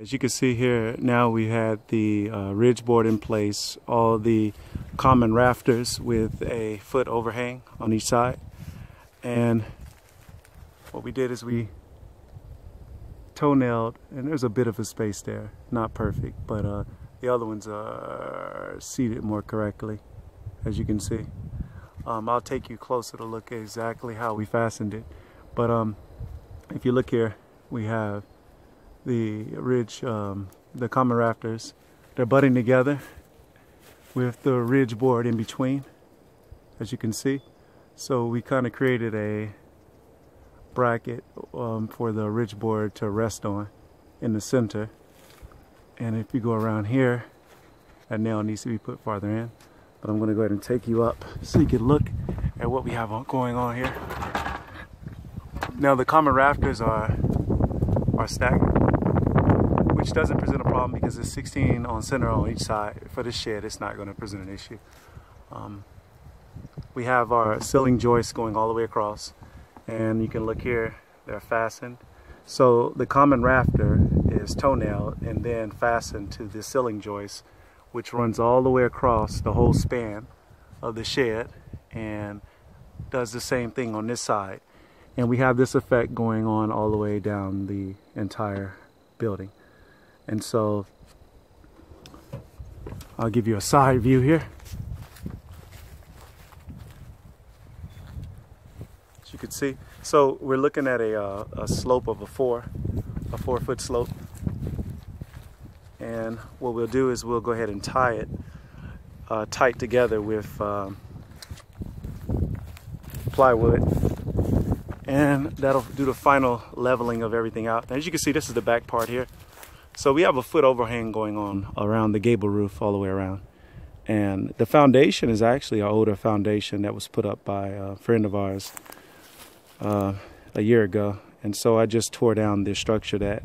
As you can see here, now we had the uh, ridge board in place, all the common rafters with a foot overhang on each side. And what we did is we toe-nailed, and there's a bit of a space there, not perfect, but uh, the other ones are seated more correctly, as you can see. Um, I'll take you closer to look at exactly how we fastened it. But um, if you look here, we have the ridge, um, the common rafters. They're butting together with the ridge board in between, as you can see. So we kind of created a bracket um, for the ridge board to rest on in the center. And if you go around here, that nail needs to be put farther in. But I'm going to go ahead and take you up so you can look at what we have going on here. Now the common rafters are are stacked which doesn't present a problem because it's 16 on center on each side. For the shed, it's not going to present an issue. Um, we have our ceiling joists going all the way across, and you can look here, they're fastened. So the common rafter is toe-nailed and then fastened to the ceiling joist, which runs all the way across the whole span of the shed and does the same thing on this side. And we have this effect going on all the way down the entire building. And so I'll give you a side view here. As you can see. So we're looking at a, uh, a slope of a four, a four foot slope. And what we'll do is we'll go ahead and tie it uh, tight together with um, plywood and that'll do the final leveling of everything out. As you can see, this is the back part here. So we have a foot overhang going on around the gable roof all the way around. And the foundation is actually an older foundation that was put up by a friend of ours uh, a year ago. And so I just tore down the structure that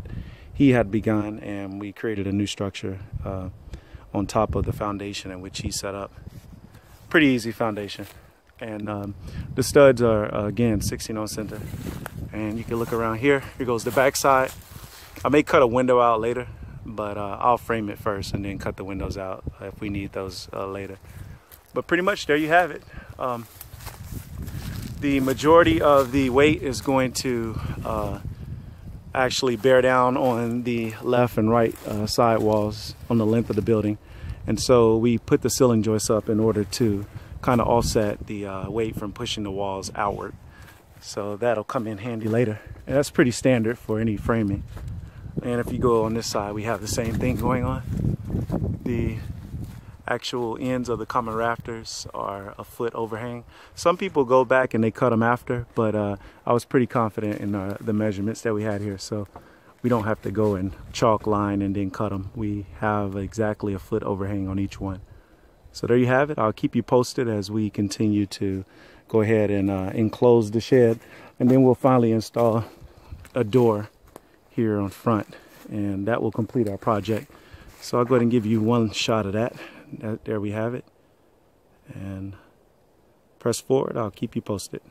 he had begun and we created a new structure uh, on top of the foundation in which he set up. Pretty easy foundation. And um, the studs are, uh, again, 16 on center. And you can look around here. Here goes the back side. I may cut a window out later, but uh, I'll frame it first and then cut the windows out if we need those uh, later. But pretty much there you have it. Um, the majority of the weight is going to uh, actually bear down on the left and right uh, side walls on the length of the building. And so we put the ceiling joists up in order to kind of offset the uh, weight from pushing the walls outward. So that'll come in handy later. And that's pretty standard for any framing. And if you go on this side, we have the same thing going on. The actual ends of the common rafters are a foot overhang. Some people go back and they cut them after, but uh, I was pretty confident in uh, the measurements that we had here. So we don't have to go and chalk line and then cut them. We have exactly a foot overhang on each one. So there you have it. I'll keep you posted as we continue to go ahead and uh, enclose the shed. And then we'll finally install a door here on front and that will complete our project. So I'll go ahead and give you one shot of that. there we have it. And press forward. I'll keep you posted.